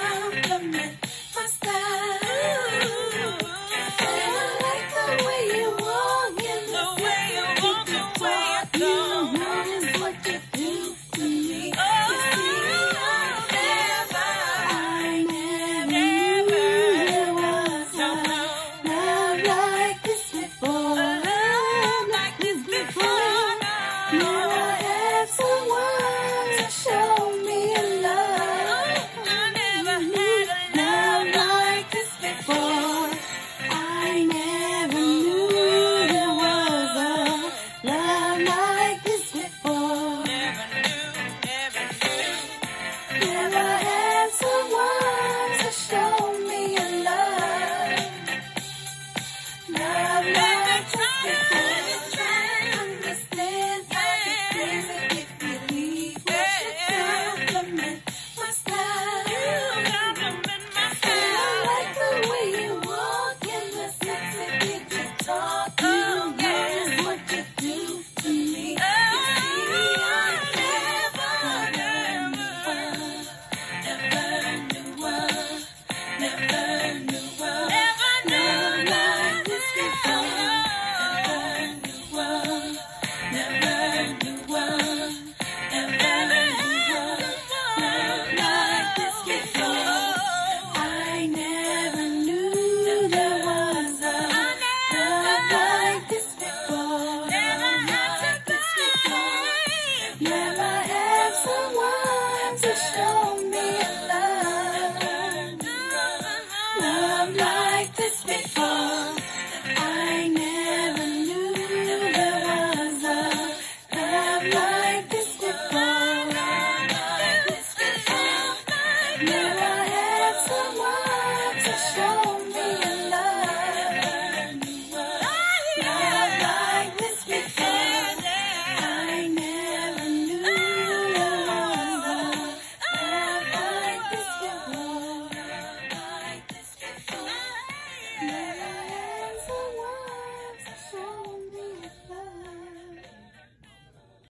compliment myself. friends.